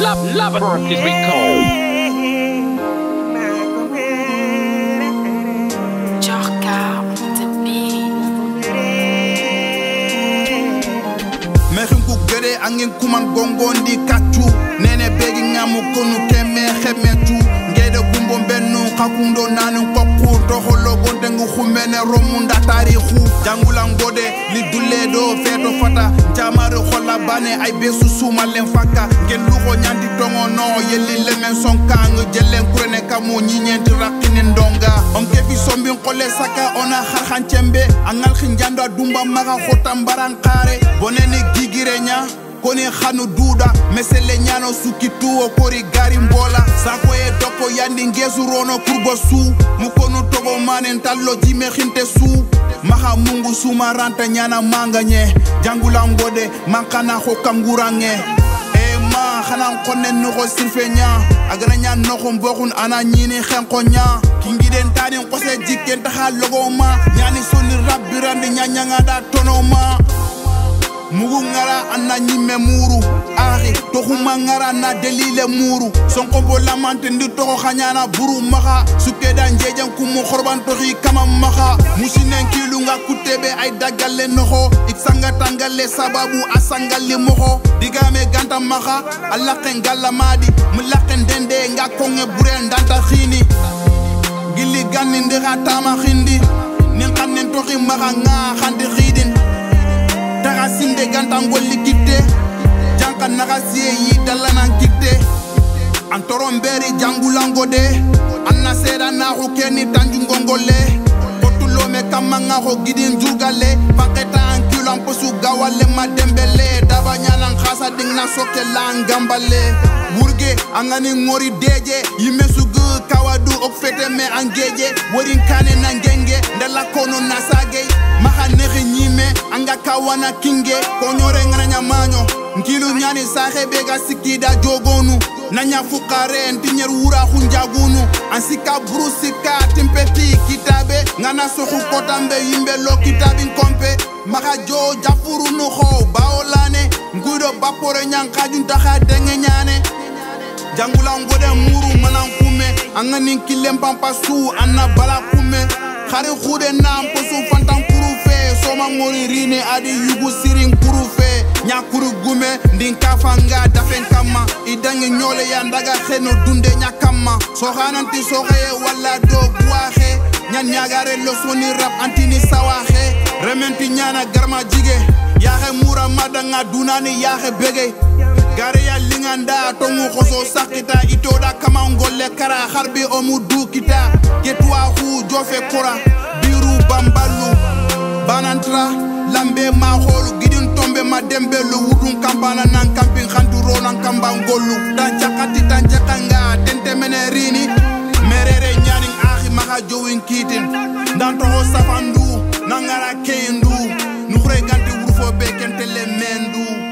love, love it. This beat cold. Thior K on the beat. mexin gede angin kuman gongondi kaccu nene begi ngamu konu kemme xemetu ngede gumbo bennu xakundo nanin kokku toxolo gontengu xumene romunda tarixu jangulangode li dulle do feto fata jamari ala bane ay besu suuma len fakka ngeen luxo ñandi dongono yelli lemen sonka nga jëllen kurene kamo ñiñenti rakkinen donga. On kefi sombin qole saka ona xarxancembe a ngalxi njando a dumba maxa xotan baranxaare boneni gigire ña koni xanu duuda mesele ñano sukkituwo kori gari mbola. Sakoye dokko yandi ngesurono kurgo suu mu konu togo manen tallo jime xinte suu maxa mungu suma ranta ñana manga ñe jangulangode mankana xo kangurange e ma xanan konne noxo sirfe ña a gana ña noxo mboxun ana ñini xenko ña kingiden tanin xose jikken taxa logo ma ñani soni rabbirandi ñañangada tono ma mugu ngara anna muru. Axi toxuma ngara na delile muru. Sonkombo lamante ndi toxo xañana buru maxa sukkeda njejen kumu xorbantoxi kama maxa musinen kilunga kutebe ay dagale noxo ik sangatangale sababu a sangali moxo digame ganta maxa a laqen galamadi mu laqen dende nga konge bure ndanta xini gilli ganni ndi xa tama xindi nin xan nen toxi maxa nga xidin taxa sinde ganta ngolli kitte janka naxa siye yi dallanan kitte an toron beri jangulangode an na seeda naxu ke ni tanjungongole kotulome kamma ŋaxo gidin jurgale paketa an kilo an posu gawalle ma dembele daba ɲanan xasa ding na soke lan gambale wurge an gani ŋori deje. Yimme sugu kawadu ok fete me an geje worin kane na ngenge ndala kono nasage maxa nexi ñime anga kawana kinge. Koñore ŋana ɲamaɲo nkilu ɲani saxe be ga sikida jogonu. Na ɲa fukare nti ɲer wura xunjagunu an sika buru sika timpeti kitabe. Ŋana soxu kotanbe yimbe lo kitabin kompe maxa jo jafuru nuxo baolane ngudo bapore ɲankajuntaxa denge ɲane jangulangode muru manan kume an ga nin killen pampa su an na bala kume. Xari xude nan posu fantan kuru fe soma ŋori rine adi yugu sirin kuru fe ɲakuru gume ndin kafanga dafen kamma i dangi ɲole ya ndaga xeno dunde ɲa kamma soxananti soxeye walla do buwaxe ɲan ɲagare losoni rab antini sawaxe rementi ɲana garma jige. Yaxe mura madanga dunani yaxe bege. Gareya linganda tongu xoso sakita. Itoda kama ngolle kara harbi omu dukita. Ketuwa hu jofe kora. Biru bambalu. Banantra lambe ma tombe ma dembelu wudun kampana nan kampin khanduro nan kamban gollu dan chakati dan chakanga tente menerini. Merere nyaning ahi maha jowin kitin dan toho safandu nangara keyendu nukhre ganti wurfo be kentele mendu.